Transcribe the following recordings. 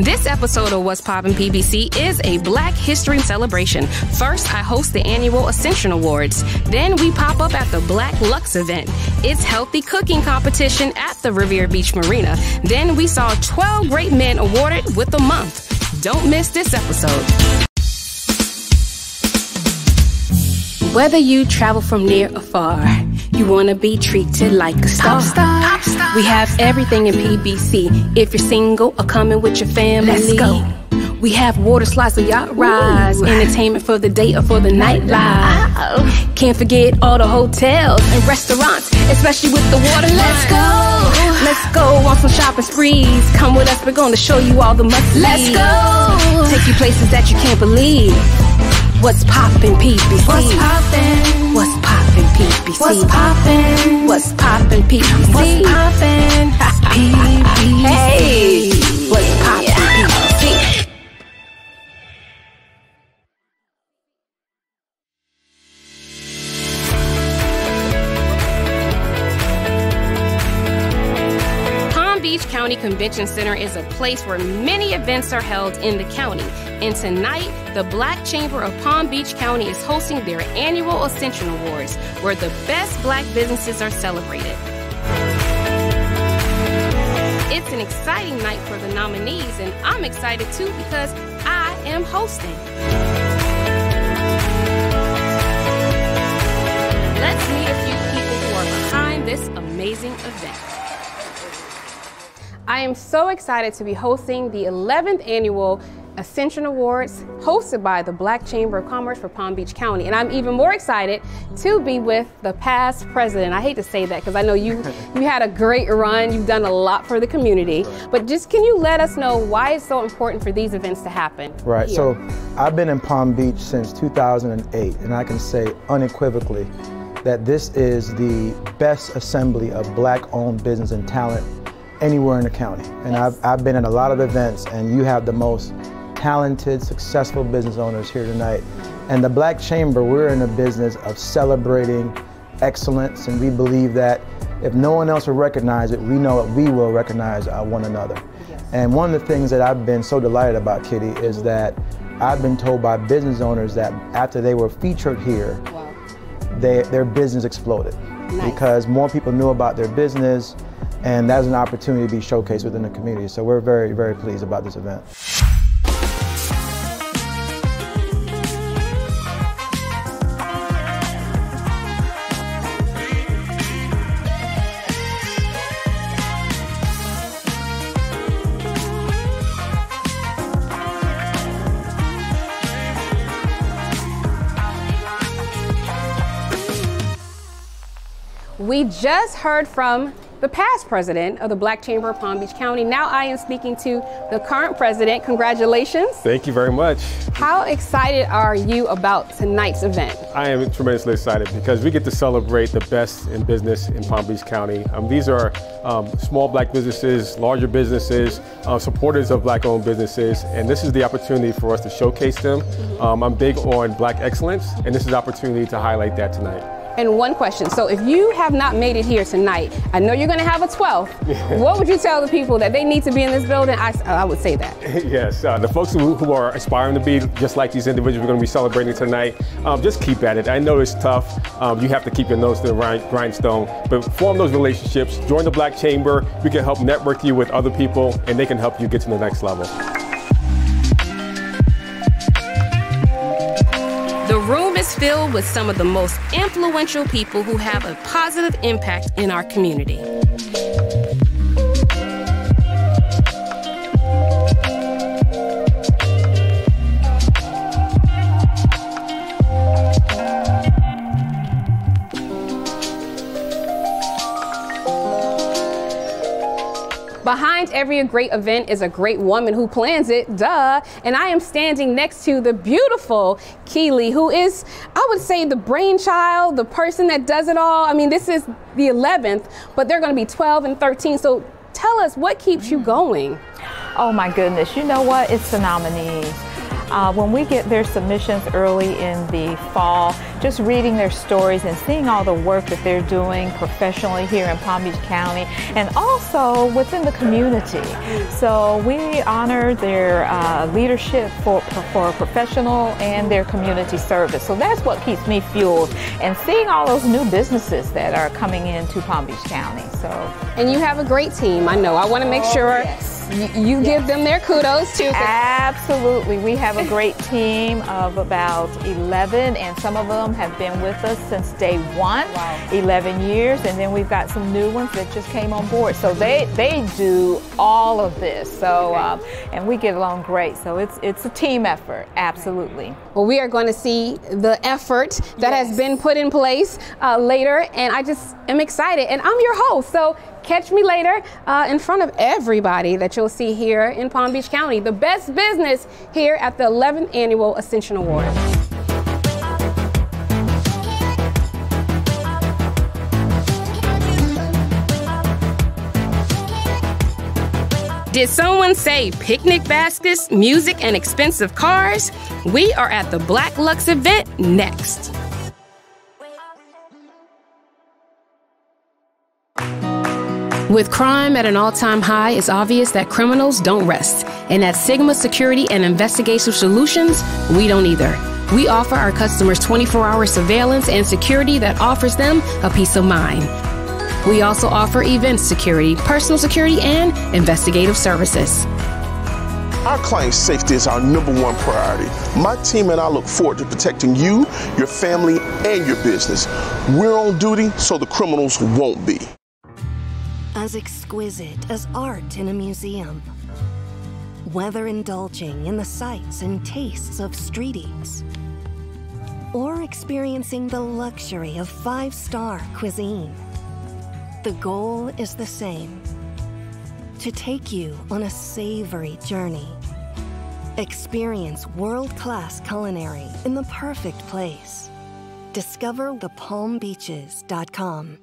This episode of What's Poppin' PBC is a Black History celebration. First, I host the annual Ascension Awards. Then we pop up at the Black Luxe event. It's healthy cooking competition at the Riviera Beach Marina. Then we saw 12 great men awarded with a month. Don't miss this episode. Whether you travel from near or far, you wanna be treated like a star. Pop star. We have everything in PBC. If you're single or coming with your family, Let's go. We have water slides or yacht rides, Ooh. entertainment for the day or for the nightlife. Oh. Can't forget all the hotels and restaurants, especially with the water. Let's go. Let's go on some shopping sprees. Come with us, we're gonna show you all the must Let's go. Take you places that you can't believe. What's poppin' PBC? What's poppin'? What's poppin' PBC? What's poppin'? What's poppin' PBC? What's poppin'? PBC. Hey, Convention Center is a place where many events are held in the county. And tonight, the Black Chamber of Palm Beach County is hosting their annual Ascension Awards, where the best black businesses are celebrated. It's an exciting night for the nominees, and I'm excited too because I am hosting. Let's meet a few people who are behind this amazing event. I am so excited to be hosting the 11th annual Ascension Awards hosted by the Black Chamber of Commerce for Palm Beach County. And I'm even more excited to be with the past president. I hate to say that because I know you you had a great run. You've done a lot for the community. But just can you let us know why it's so important for these events to happen? Right. here? So I've been in Palm Beach since 2008, and I can say unequivocally that this is the best assembly of black owned business and talent anywhere in the county. And Yes. I've, I've been in a lot of events, and you have the most talented, successful business owners here tonight. And the Black Chamber, we're in the business of celebrating excellence, and we believe that if no one else will recognize it, we know that we will recognize uh, one another. And one of the things that I've been so delighted about, Kitty, is that I've been told by business owners that after they were featured here, Wow. they, their business exploded Nice. because more people knew about their business, and that's an opportunity to be showcased within the community. So we're very, very pleased about this event. We just heard from the past president of the Black Chamber of Palm Beach County. Now I am speaking to the current president. Congratulations. Thank you very much. How excited are you about tonight's event? I am tremendously excited because we get to celebrate the best in business in Palm Beach County. Um, these are um, small black businesses, larger businesses, uh, supporters of black owned businesses, and this is the opportunity for us to showcase them. Um, I'm big on black excellence, and this is the opportunity to highlight that tonight. And one question. So if you have not made it here tonight, I know you're going to have a 12th. what would you tell the people that they need to be in this building? I, I would say that. yes, uh, the folks who, who are aspiring to be just like these individuals we're going to be celebrating tonight, um, just keep at it. I know it's tough. Um, you have to keep your nose to the grind, grindstone, but form those relationships. Join the Black Chamber. We can help network you with other people, and they can help you get to the next level. Filled with some of the most influential people who have a positive impact in our community. Behind every great event is a great woman who plans it, duh. And I am standing next to the beautiful Keely, who is, I would say, the brainchild, the person that does it all. I mean, this is the 11th, but they're going to be 12 and 13. So tell us what keeps you going? Oh my goodness, you know what? It's the nominees. Uh, when we get their submissions early in the fall, just reading their stories and seeing all the work that they're doing professionally here in Palm Beach County and also within the community. So we honor their uh, leadership for, for professional and their community service. So that's what keeps me fueled and seeing all those new businesses that are coming into Palm Beach County. So And you have a great team, I know. I want to make sure you, you give them their kudos too. Absolutely. We have a great team of about 11, and some of them have been with us since day one, 11 years, and then we've got some new ones that just came on board. So they, they do all of this. So, um, and we get along great. So it's, it's a team effort, absolutely. Well, we are going to see the effort that has been put in place uh, later, and I just am excited. And I'm your host, so catch me later uh, in front of everybody that you'll see here in Palm Beach County. The best business here at the 11th Annual Ascension Awards. Did someone say picnic baskets, music, and expensive cars? We are at the Black Luxe event next. With crime at an all time high, it's obvious that criminals don't rest. And at Sigma Security and Investigative Solutions, we don't either. We offer our customers 24 hour surveillance and security that offers them a peace of mind. We also offer event security, personal security, and investigative services. Our client safety is our number one priority. My team and I look forward to protecting you, your family, and your business. We're on duty so the criminals won't be. As exquisite as art in a museum. Whether indulging in the sights and tastes of street eats, or experiencing the luxury of five star cuisine, the goal is the same to take you on a savory journey. Experience world class culinary in the perfect place. Discover thepalmbeaches.com.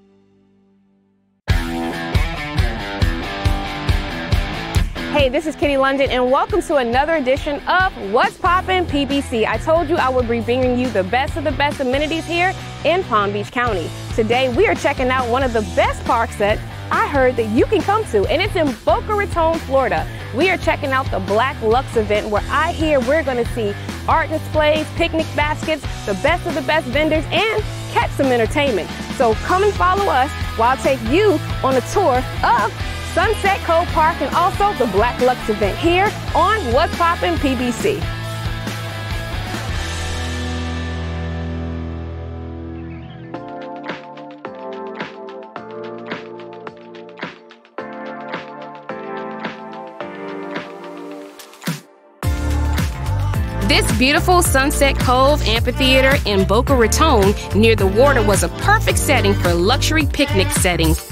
Hey, this is Kitty Lundan, and welcome to another edition of What's Poppin' PBC. I told you I would be bringing you the best of the best amenities here in Palm Beach County. Today, we are checking out one of the best parks that I heard that you can come to, and it's in Boca Raton, Florida. We are checking out the Black Luxe event, where I hear we're going to see art displays, picnic baskets, the best of the best vendors, and catch some entertainment. So come and follow us while I take you on a tour of Sunset Cove Park and also the Black Luxe event here on What's Poppin' PBC. This beautiful Sunset Cove Amphitheater in Boca Raton near the water was a perfect setting for luxury picnic settings.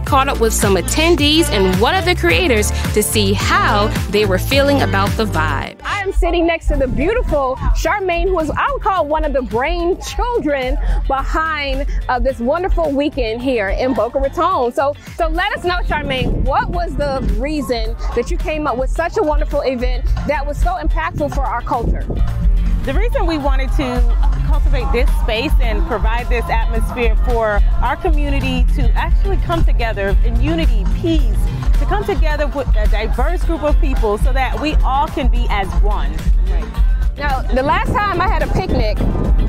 I caught up with some attendees and one of the creators to see how they were feeling about the vibe. I am sitting next to the beautiful Charmaine, who is, I would call one of the brain children behind uh, this wonderful weekend here in Boca Raton. So, so let us know, Charmaine, what was the reason that you came up with such a wonderful event that was so impactful for our culture? The reason we wanted to cultivate this space and provide this atmosphere for our community to actually come together in unity, peace, to come together with a diverse group of people so that we all can be as one. Now, the last time I had a picnic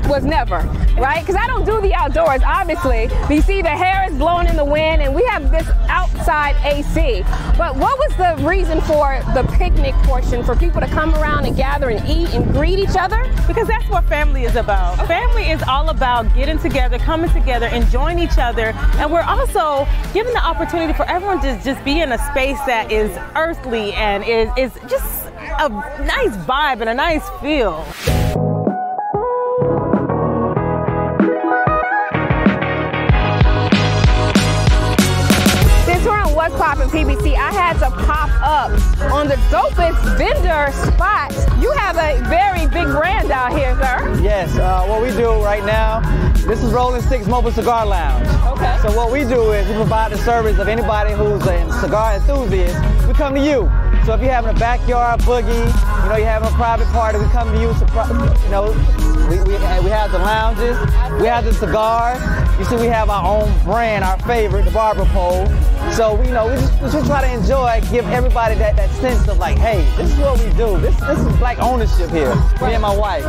was never, right? Because I don't do the outdoors, obviously. But you see, the hair is blowing in the wind, and we have this outside AC. But what was the reason for the picnic portion for people to come around and gather and eat and greet each other? Because that's what family is about. Family is all about getting together, coming together, enjoying each other, and we're also giving the opportunity for everyone to just be in a space that is earthly and is, is just a nice vibe and a nice feel. Since we're on What's Poppin' PBC, I had to pop up on the dopest vendor spot. You have a very big brand out here, sir. Yes, uh, what we do right now, this is Rolling Six Mobile Cigar Lounge. Okay. So what we do is we provide the service of anybody who's a cigar enthusiast. We come to you. So if you're having a backyard boogie, you know, you're having a private party, we come to you, you know, we, we, we have the lounges, we have the cigars. You see, we have our own brand, our favorite, the barber pole. So, you know, we just, we just try to enjoy, give everybody that, that sense of like, hey, this is what we do. This, this is black ownership here, me and my wife.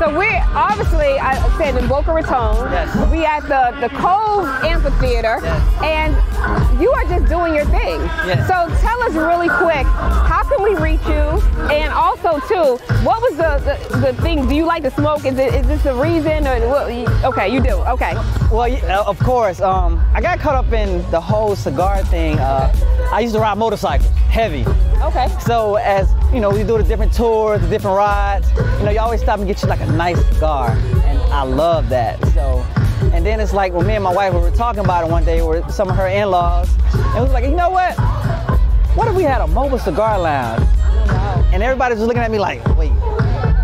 So we're obviously, I said in Boca Raton. Yes. We at the, the Cove Amphitheater. Yes. And you are just doing your thing. Yes. So tell us really quick, how can we reach you? And also too, what was the, the, the thing? Do you like to smoke? Is, it, is this the reason? Or, what, okay, you do. Okay. Well, uh, of course. Um, I got caught up in the whole cigar thing. Uh, I used to ride motorcycles, heavy. Okay. So as you know, we do the different tours, the different rides. You know, you always stop and get you like a nice cigar, and I love that. So, and then it's like when me and my wife we were talking about it one day with some of her in-laws, and it was like, you know what? What if we had a mobile cigar lounge? And everybody was looking at me like, wait,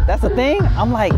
that's a thing? I'm like,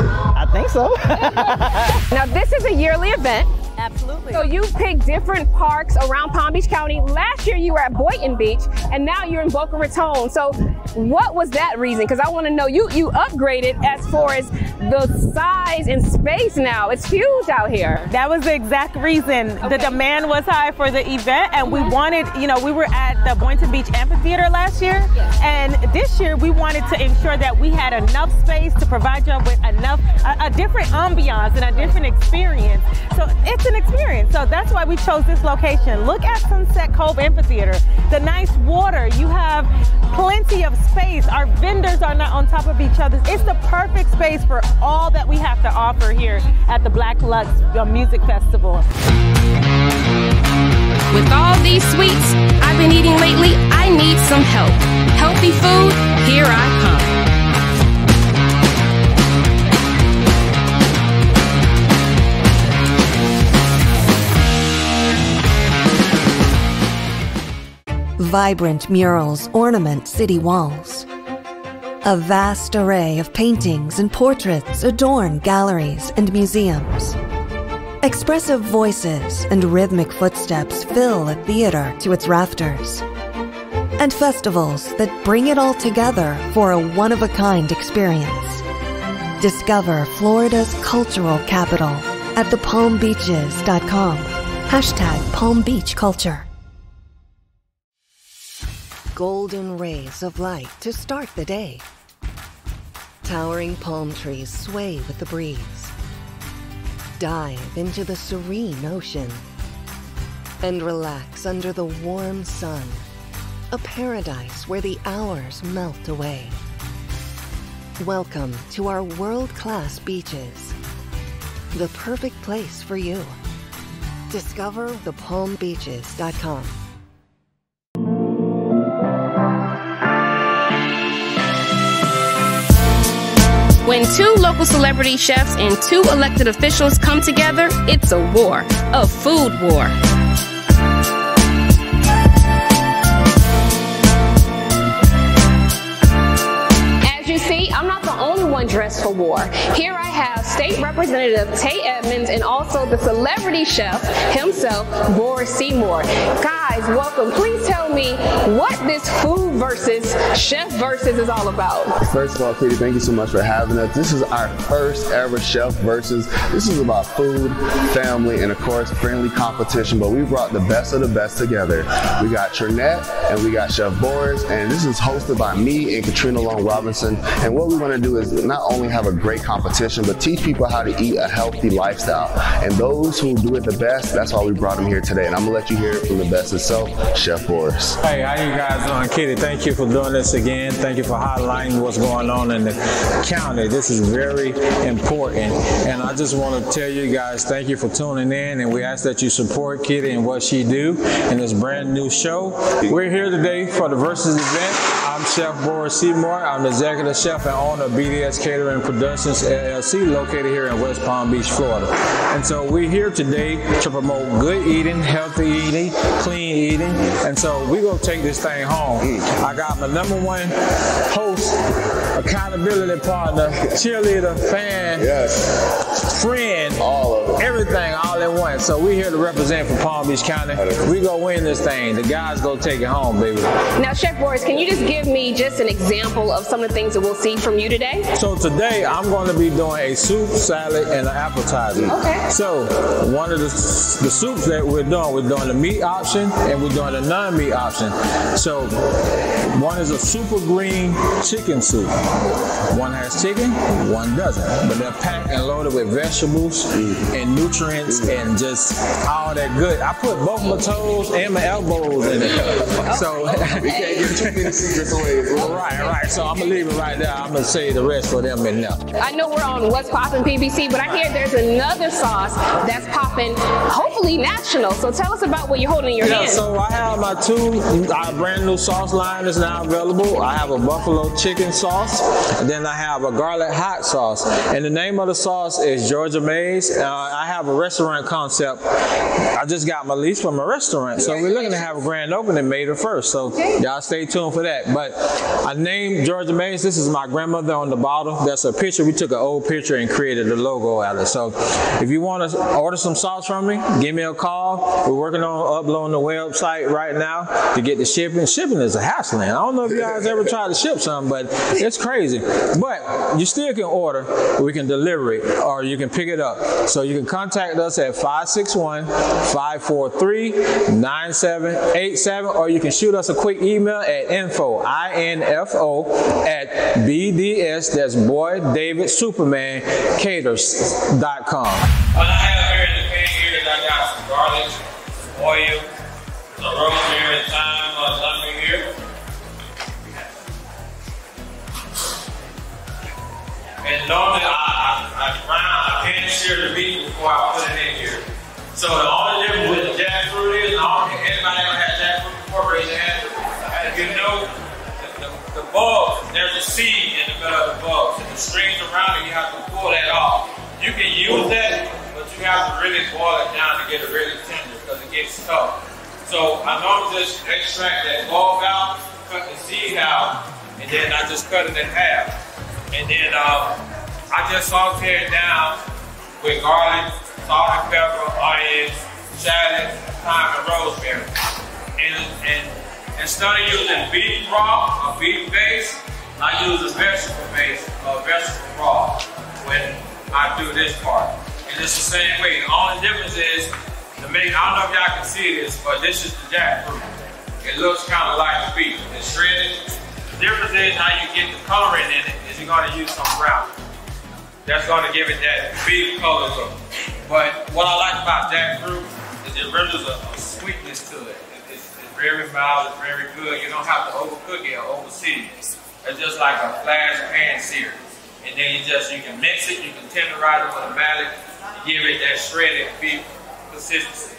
I think so. Now this is a yearly event. Absolutely. So you picked different parks around Palm Beach County. Last year you were at Boynton Beach, and now you're in Boca Raton. So what was that reason? Because I want to know you you upgraded as far as the size and space now. It's huge out here. That was the exact reason. The demand was high for the event, and we wanted, you know, we were at the Boynton Beach Amphitheater last year, and this year we wanted to ensure that we had enough space to provide you with enough, a, a different ambiance and a different experience. So it's an experience. So that's why we chose this location. Look at Sunset Cove Amphitheater. The nice water. You have plenty of space. Our vendors are not on top of each other. It's the perfect space for all that we have to offer here at the Black Luxe uh, Music Festival. With all these sweets I've been eating lately, I need some help. Healthy food, here I come. Vibrant murals ornament city walls. A vast array of paintings and portraits adorn galleries and museums. Expressive voices and rhythmic footsteps fill a theater to its rafters. And festivals that bring it all together for a one of a kind experience. Discover Florida's cultural capital at thepalmbeaches.com. Hashtag Palm Beach Culture. Golden rays of light to start the day. Towering palm trees sway with the breeze. Dive into the serene ocean and relax under the warm sun. A paradise where the hours melt away. Welcome to our world class beaches. The perfect place for you. Discover thepalmbeaches.com. When two local celebrity chefs and two elected officials come together, it's a war, a food war. Dressed for war. Here I have State Representative Tae Edmonds and also the celebrity chef himself, Boris Seymour. Guys, welcome. Please tell me what this food versus chef versus is all about. First of all, Katie, thank you so much for having us. This is our first ever Chef Versus. This is about food, family, and of course, friendly competition. But we brought the best of the best together. We got Trinette and we got Chef Boris, and this is hosted by me and Katrina Long Robinson. And what we want to do is not only have a great competition, but teach people how to eat a healthy lifestyle. And those who do it the best, that's why we brought them here today. And I'm gonna let you hear it from the best itself, Chef Boris. Hey, how you guys doing? Kitty, thank you for doing this again. Thank you for highlighting what's going on in the county. This is very important. And I just want to tell you guys, thank you for tuning in. And we ask that you support Kitty and what she do in this brand new show. We're here today for the Versus event. I'm Chef Boris Seymour. I'm the executive chef and owner of BDS Catering Productions LLC, located here in West Palm Beach, Florida. And so we're here today to promote good eating, healthy eating, clean eating. And so we're gonna take this thing home. I got my number one host, accountability partner, cheerleader, fan, Yes. friend, All of it. everything all in one. So we here to represent for Palm Beach County. We gonna win this thing. The guys gonna take it home, baby. Now, Chef Boris, can you just give me just an example of some of the things that we'll see from you today? So today I'm going to be doing a soup, salad, and an appetizer. Okay. So one of the, the soups that we're doing, we're doing the meat option and we're doing the non-meat option. So one is a super green chicken soup. One has chicken, one doesn't. But they're packed and loaded with vegetables Mm-hmm. and nutrients and just all that good. I put both my toes and my elbows in it. So We can't give too many secrets away. Right, right. So I'm gonna leave it right there. I'm gonna say the rest for them in there. I know we're on What's Poppin' PBC, but I hear there's another sauce that's popping, hopefully national. So tell us about what you're holding in your Yeah, hand. so I have my two our brand new sauce line is now available. I have a buffalo chicken sauce, and then I have a garlic hot sauce. And the name of the sauce is Georgia Maze. Uh, I have a restaurant concept. I just got my lease from a restaurant, so we're looking to have a grand opening May the first. So y'all stay tuned for that. But I named Georgia Maze. This is my grandmother on the bottle. That's a picture. We took an old picture and created the logo out of it. So if you want to order some sauce from me, give me a call. We're working on uploading the website right now to get the shipping. Shipping is a hassle. I don't know if guys ever tried to ship something, but it's crazy. But you still can order. We can deliver it, or you can pick it up. So you can contact us at 561-543-9787, or you can shoot us a quick email at info, I-N-F-O, at BDS, that's Boy David Superman Caters.com. What I have here in the pan here I got some garlic, some oil, some rosemary, thyme, uh, lemon here. And normally Can sear the meat before I put it in here. So the only difference with jackfruit is, and all, anybody ever had jackfruit before, raise your hand. You know, the, the, the bulbs, there's a seed in the middle of the bulbs, and the strings around it, you have to pull that off. You can use that, but you have to really boil it down to get it really tender because it gets tough. So I normally just extract that bulb out, cut the seed out, and then I just cut it in half. And then um, I just saute it down with garlic, salt and pepper, onions, shallot, thyme, and rosemary. And, and instead of using beef broth or beef base, I use a vegetable base or vegetable broth when I do this part. And it's the same way. The only difference is the main, I don't know if y'all can see this, but this is the jackfruit. It looks kind of like beef. It's shredded. The difference is how you get the coloring in it is you're gonna use some brown. That's gonna give it that beef color. But what I like about that jackfruit is it renders a, a sweetness to it. It- It's, it's very mild, it's very good. You don't have to overcook it or overseason it. It's just like a flash pan sear. And then you just, you can mix it, you can tenderize it with a mallet, give it that shredded beef consistency.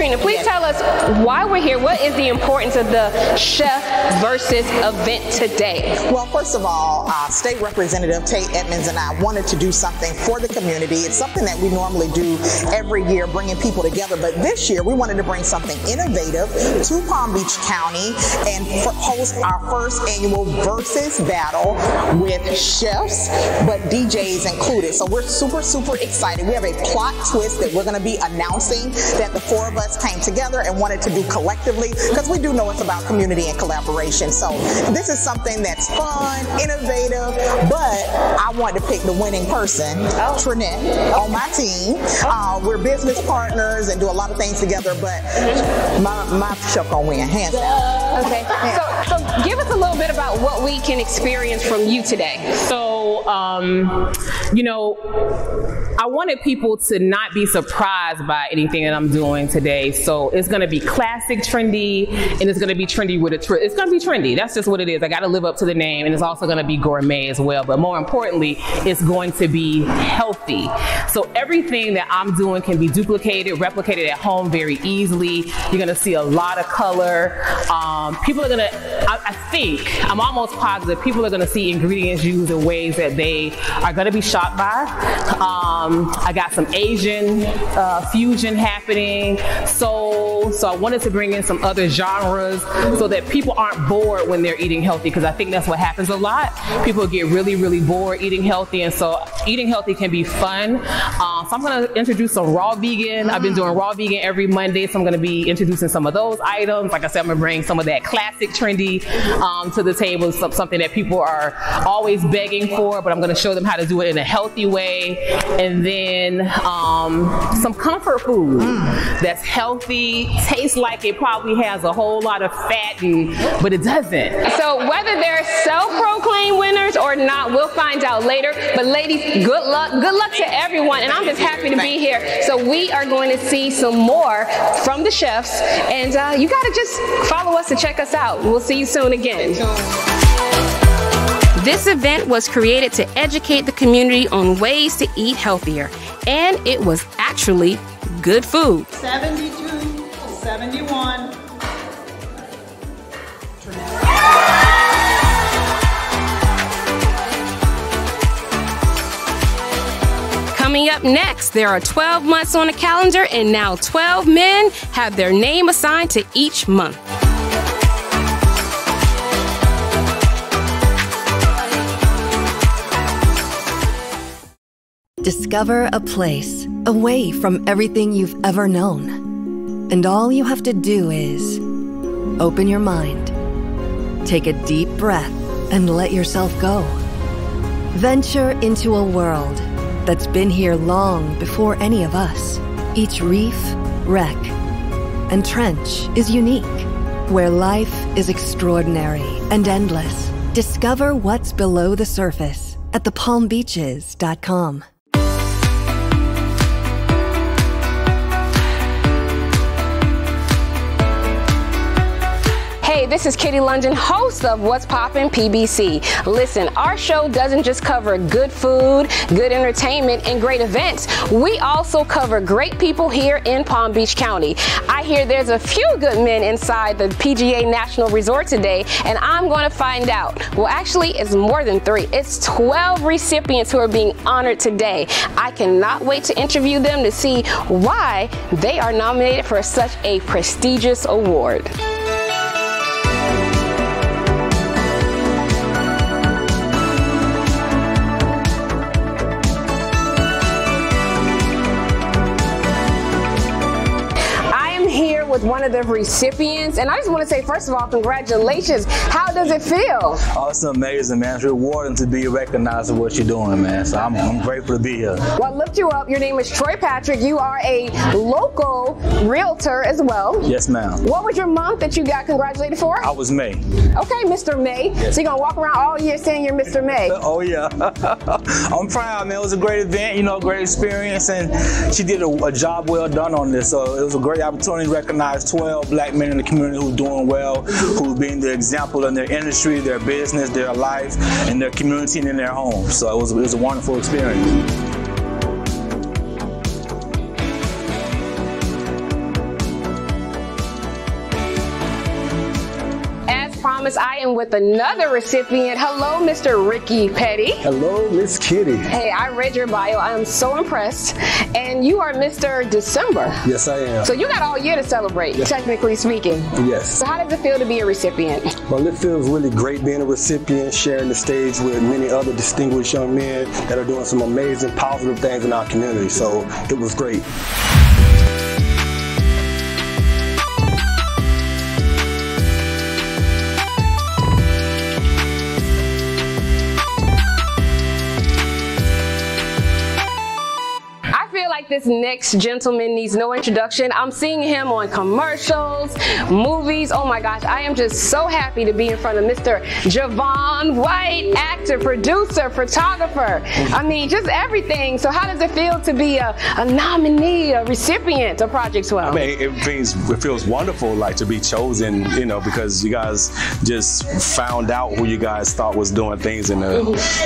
Katrina, please tell us why we're here. What is the importance of the chef versus event today? Well, first of all, uh, State Representative Tae Edmonds and I wanted to do something for the community. It's something that we normally do every year, bringing people together. But this year, we wanted to bring something innovative to Palm Beach County and host our first annual Versus Battle with chefs, but DJs included. So we're super, super excited. We have a plot twist that we're going to be announcing that the four of us came together and wanted to do collectively because we do know it's about community and collaboration. So this is something that's fun, innovative, but I want to pick the winning person, Trinette, on my team. Uh, we're business partners and do a lot of things together, but my, my chef gonna win, hands down. Okay. So, so give us a little bit about what we can experience from you today. So, um, you know, I wanted people to not be surprised by anything that I'm doing today. So it's going to be classic, trendy, and it's going to be trendy with a twist. It's going to be trendy. That's just what it is. I got to live up to the name, and it's also going to be gourmet as well. But more importantly, it's going to be healthy. So everything that I'm doing can be duplicated, replicated at home very easily. You're going to see a lot of color. Um, people are going to, I think, I'm almost positive, people are going to see ingredients used in ways that they are going to be shocked by. Um, I got some Asian uh, fusion happening. So, so I wanted to bring in some other genres so that people aren't bored when they're eating healthy because I think that's what happens a lot. People get really, really bored eating healthy, and so eating healthy can be fun. Uh, so I'm going to introduce some raw vegan. I've been doing raw vegan every Monday, so I'm going to be introducing some of those items. Like I said, I'm going to bring some of that classic trendy um, to the table, something that people are always begging for, but I'm going to show them how to do it in a healthy way. And then um, some comfort food that's healthy, tastes like it probably has a whole lot of fat, and, but it doesn't. So whether they're self-proclaimed winners or not, we'll find out later. But ladies, good luck. Good luck to everyone. And I'm just happy to be here. So we are going to see some more from the chefs. And uh, you got to just follow us and check us out. We'll see you soon again. This event was created to educate the community on ways to eat healthier, and it was actually good food. 72, 71. Coming up next, there are 12 months on the calendar, and now 12 men have their name assigned to each month. Discover a place away from everything you've ever known. And all you have to do is open your mind, take a deep breath, and let yourself go. Venture into a world that's been here long before any of us. Each reef, wreck, and trench is unique, where life is extraordinary and endless. Discover what's below the surface at thepalmbeaches.com. this is Kitty Lundan, host of What's Poppin' PBC. Listen, our show doesn't just cover good food, good entertainment, and great events. We also cover great people here in Palm Beach County. I hear there's a few good men inside the PGA National Resort today, and I'm going to find out. Well, actually, it's more than three. It's 12 recipients who are being honored today. I cannot wait to interview them to see why they are nominated for such a prestigious award. With one of the recipients, and I just want to say, first of all, congratulations. How does it feel? Oh, it's amazing, man. It's rewarding to be recognized for what you're doing, man. So I'm, I'm grateful to be here. Well, I looked you up. Your name is Troy Patrick. You are a local realtor as well. Yes, ma'am. What was your month that you got congratulated for? I was May. Okay, Mr. May. Yes. So you're gonna walk around all year saying you're Mr. May. Oh yeah, I'm proud, man. It was a great event, you know, great experience, and she did a, a job well done on this. So it was a great opportunity to recognize 12 black men in the community who are doing well, who being the example in their industry, their business, their life, and their community and in their home. So it was, it was a wonderful experience. I am with another recipient. Hello, Mr. Ricky Petty. Hello, Miss Kitty. Hey, I read your bio. I am so impressed. And you are Mr. December. Yes, I am. So you got all year to celebrate, Yes. technically speaking. Yes. So how does it feel to be a recipient? Well, it feels really great being a recipient, sharing the stage with many other distinguished young men that are doing some amazing, positive things in our community. So it was great. This next gentleman needs no introduction. I'm seeing him on commercials, movies. Oh my gosh, I am just so happy to be in front of Mr. Javon White, actor, producer, photographer. I mean, just everything. So how does it feel to be a, a nominee, a recipient of Project 12? I mean, it feels, it feels wonderful, like to be chosen, you know, because you guys just found out who you guys thought was doing things in the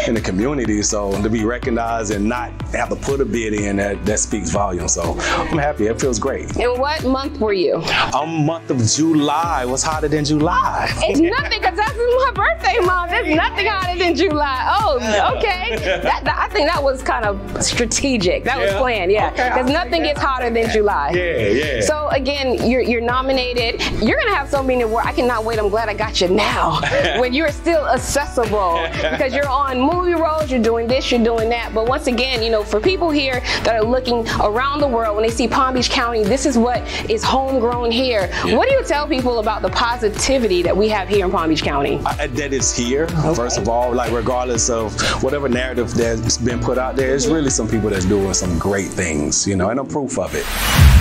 in the community. So to be recognized and not have to put a bid in, that, that speaks volumes. So I'm happy. It feels great. And what month were you? I'm month of July. What's hotter than July? It's nothing because that's my birthday month. There's nothing hotter than July. Oh, okay. That, that- I think that was kind of strategic. That was planned, yeah. Because take nothing gets hotter than July. Yeah, yeah. So again, you're you're nominated. You're gonna have so many awards. I cannot wait. I'm glad I got you now when you're still accessible because you're on movie roles. You're doing this. You're doing that. But once again, you know, for people here that are looking around the world when they see Palm Beach County, this is what is homegrown here. What do you tell people about the positivity that we have here in Palm Beach County? I- that is here. First of all, like regardless of whatever narrative that's been put out there, it's really some people that's doing some great things, you know, and I'm proof of it.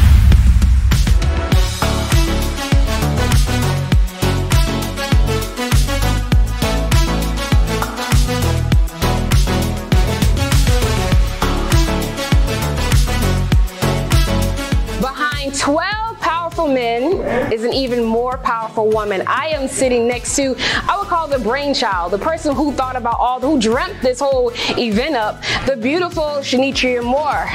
12 powerful men is an even more powerful woman. I am sitting next to, I would call the brainchild, the person who thought about all, who dreamt this whole event up, the beautiful Shanitria Moore.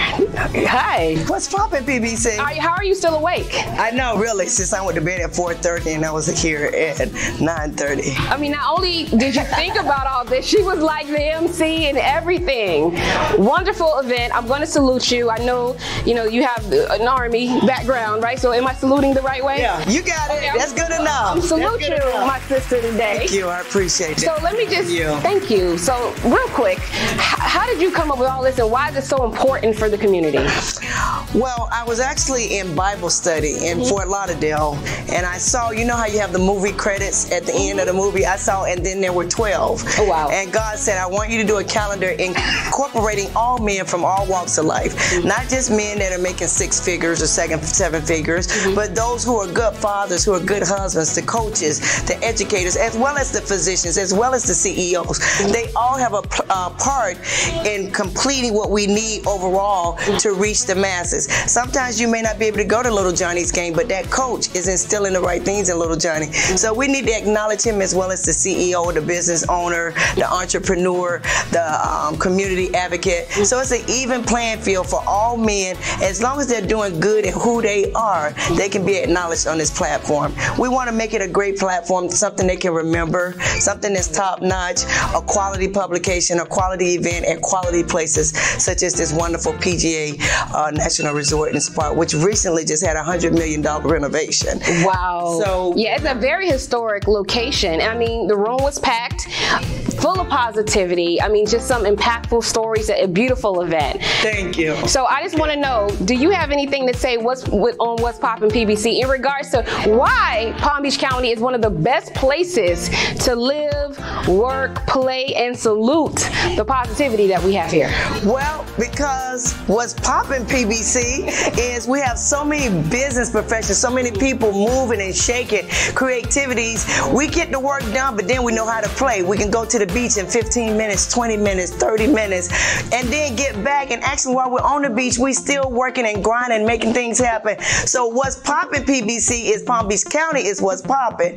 Hi. What's poppin', PBC? Are how are you still awake? I know, really, since I went to bed at 4.30 and I was here at 9.30. I mean, not only did you think about all this, she was like the MC and everything. Wonderful event. I'm going to salute you. I know, you know, you have an army background, right? So am I saluting the right way? Yeah, you got it. That's good enough. I'm salute you, enough. my sister today. Thank you, I appreciate it. So let me just Thank you. thank you. So real quick, how did you come up with all this, and why is it so important for the community? Well, I was actually in Bible study in mm-hmm. Fort Lauderdale, and I saw, you know how you have the movie credits at the end of the mm-hmm. movie? I saw, and then there were 12. Oh, wow. And God said, I want you to do a calendar incorporating all men from all walks of life, mm-hmm. not just men that are making six figures or second, seven figures, but those who are good fathers, who are good husbands, the coaches, the educators, as well as the physicians, as well as the CEOs. They all have a uh, part in completing what we need overall to reach the masses. Sometimes you may not be able to go to Little Johnny's game, but that coach is instilling the right things in Little Johnny. So we need to acknowledge him as well as the CEO, the business owner, the entrepreneur, the um, community advocate. So it's an even playing field for all men. As long as they're doing good and who they are, they can be acknowledged on this platform. We want to make it a great platform, something they can remember, something that's top notch, a quality publication, a quality event at quality places, such as this wonderful PGA uh, National Resort and Spa, which recently just had a $100 million renovation. Wow. So yeah, it's a very historic location. I mean, the room was packed, full of positivity. I mean, just some impactful stories. A beautiful event. Thank you. So I just want to know, do you have anything to say what's with, on what's poppin' PBC in regards to why Palm Beach County is one of the best places to live, work, play, and salute the positivity that we have here? Well, because what's popping PBC is we have so many business professionals, so many people moving and shaking, creativities. We get the work done, but then we know how to play. We can go to the beach in 15 minutes, 20 minutes, 30 minutes, and then get back. And actually, while we're on the beach, we still working and grinding, making things happen. So what's popping PBC is Palm Beach County is what's popping.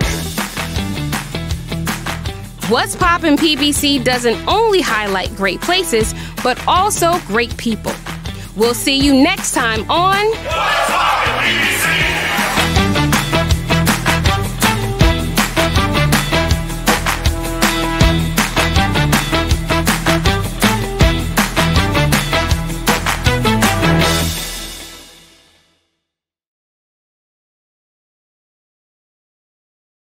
What's Poppin' PBC doesn't only highlight great places, but also great people. We'll see you next time on